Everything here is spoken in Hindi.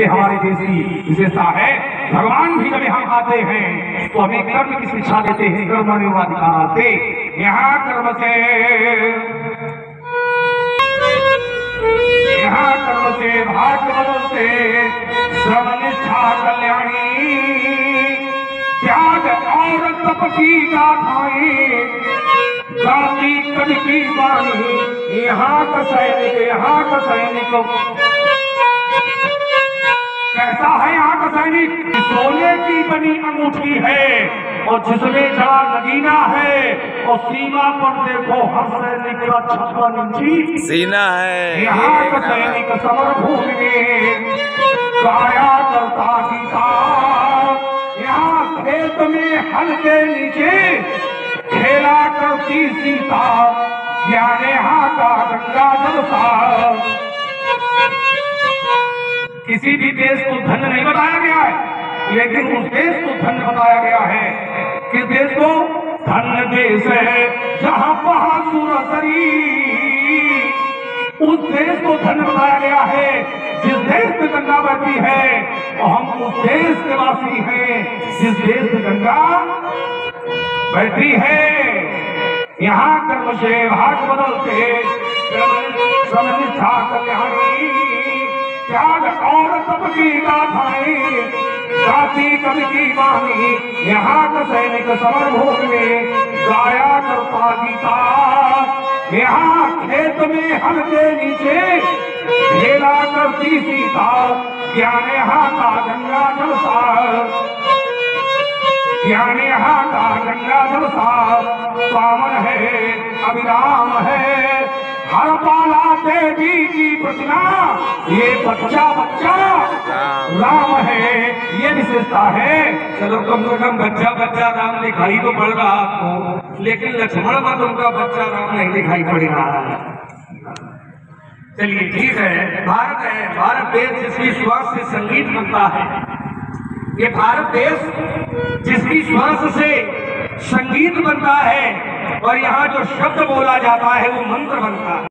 ये हमारे देश की विशेषता है, भगवान भी जब यहाँ आते हैं तो हमें कर्म की शिक्षा देते हैं कर्म अधिकार से यहाँ कर्म से। यहाँ कर्म से भाग्य बदलते श्रम निष्ठा कल्याणी, त्याग और तप की गाथाएँ। गाती कवि की वाणी, यहाँ का सैनिक, यहाँ का सैनिक। कैसा है यहाँ का सैनिक सोने की बनी अंगूठी है और जिसमें जड़ा नगीना है और सीमा पर देखो हर सैनिक का छप्पन इंची। सीना है। यहाँ का सैनिक समर भूमि में गाया करता गीता। यहाँ खेत में हल के नीचे खेला करती सीता। ज्ञान यहाँ का गंगा जलसा किसी भी देश को धन नहीं बताया गया है, लेकिन उस देश को धन बताया गया है किस देश को धन देश है, जहाँ बहासुर उस देश को धन बताया गया है, जिस देश में गंगा बहती है और हम उस देश के वासी हैं, जिस देश में गंगा बहती है। यहाँ कर्म से भाग बदलते त्याग और तप की गाथाएँ गाती कवि की वाणी यहाँ का सैनिक समर में गाया करता गीता। यहाँ खेत में हल के नीचे ढेला करती सीता। ज्ञान यहाँ का गंगा जलसा। ज्ञान यहाँ का गंगा जलसा। पावन है, अभिराम है। हर पाला देवी की प्रतिमा ये बच्चा बच्चा। राम। है ये विशेषता है। चलो कम से कम बच्चा बच्चा राम दिखाई तो पड़ रहा आपको। लेकिन लक्ष्मण मत उनका बच्चा राम नहीं दिखाई पड़ रहा। है चलिए ठीक है। भारत है भारत देश जिसकी श्वास से संगीत बनता है। ये भारत देश जिसकी श्वास से संगीत बनता है और यहाँ जो शब्द बोला जाता है वो मंत्र बनता है।